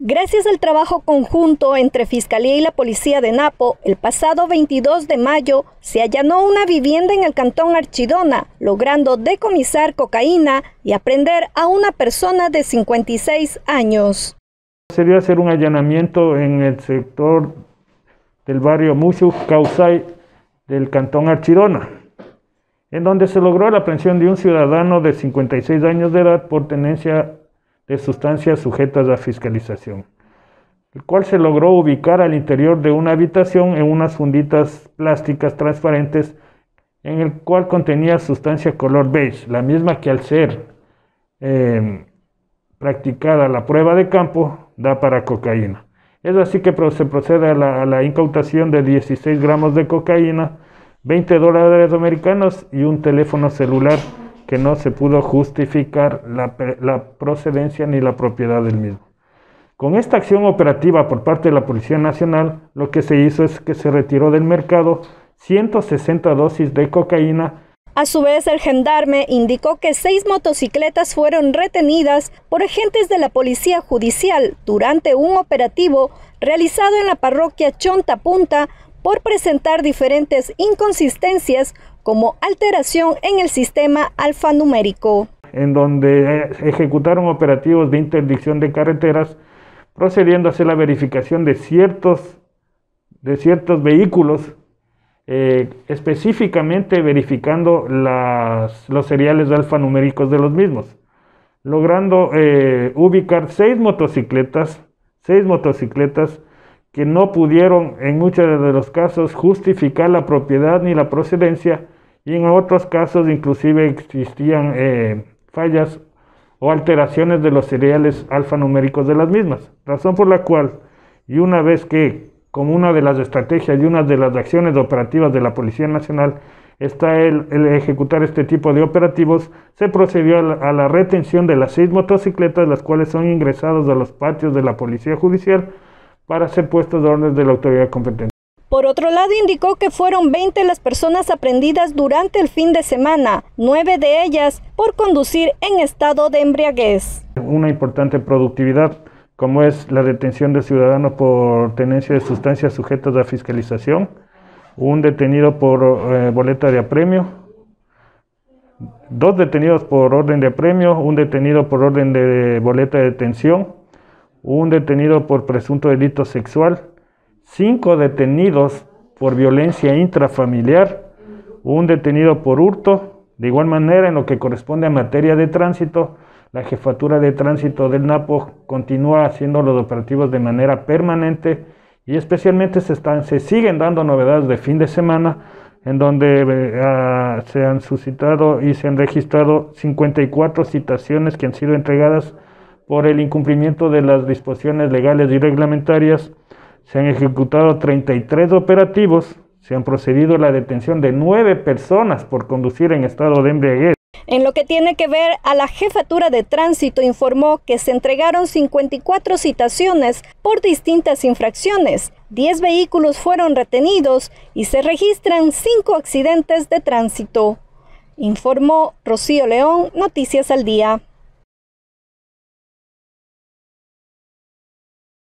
Gracias al trabajo conjunto entre Fiscalía y la Policía de Napo, el pasado 22 de mayo se allanó una vivienda en el cantón Archidona, logrando decomisar cocaína y aprender a una persona de 56 años. Se dio a hacer un allanamiento en el sector del barrio Musu Causay del cantón Archidona, en donde se logró la aprehensión de un ciudadano de 56 años de edad por tenencia de sustancias sujetas a fiscalización, el cual se logró ubicar al interior de una habitación en unas funditas plásticas transparentes en el cual contenía sustancia color beige, la misma que al ser em, practicada la prueba de campo da para cocaína. Es así que se procede a la, incautación de 16 gramos de cocaína, 20 dólares americanos y un teléfono celular que no se pudo justificar la, procedencia ni la propiedad del mismo. Con esta acción operativa por parte de la Policía Nacional, lo que se hizo es que se retiró del mercado 160 dosis de cocaína. A su vez, el gendarme indicó que seis motocicletas fueron retenidas por agentes de la Policía Judicial durante un operativo realizado en la parroquia Chonta Punta por presentar diferentes inconsistencias como alteración en el sistema alfanumérico. En donde ejecutaron operativos de interdicción de carreteras, procediendo a hacer la verificación de ciertos, de ciertos vehículos, eh, específicamente verificando las, los seriales alfanuméricos de los mismos, logrando eh, ubicar seis motocicletas, seis motocicletas que no pudieron en muchos de los casos justificar la propiedad ni la procedencia y en otros casos inclusive existían eh, fallas o alteraciones de los seriales alfanuméricos de las mismas, razón por la cual, y una vez que, como una de las estrategias y una de las acciones operativas de la Policía Nacional, está el, ejecutar este tipo de operativos, se procedió a la, retención de las seis motocicletas, las cuales son ingresados a los patios de la Policía Judicial para ser puestos de orden de la autoridad competente. Por otro lado, indicó que fueron 20 las personas aprendidas durante el fin de semana, nueve de ellas por conducir en estado de embriaguez. Una importante productividad, como es la detención de ciudadanos por tenencia de sustancias sujetas a fiscalización, un detenido por eh, boleta de apremio, dos detenidos por orden de apremio, un detenido por orden de boleta de detención, un detenido por presunto delito sexual, cinco detenidos por violencia intrafamiliar, un detenido por hurto. De igual manera, en lo que corresponde a materia de tránsito, la jefatura de tránsito del Napo continúa haciendo los operativos de manera permanente y especialmente se, están, se siguen dando novedades de fin de semana en donde eh, ah, se han suscitado y se han registrado 54 citaciones que han sido entregadas por el incumplimiento de las disposiciones legales y reglamentarias se han ejecutado 33 operativos, se han procedido a la detención de nueve personas por conducir en estado de embriaguez. En lo que tiene que ver a la jefatura de tránsito, informó que se entregaron 54 citaciones por distintas infracciones, 10 vehículos fueron retenidos y se registran 5 accidentes de tránsito. Informó Rocío León, Noticias al Día.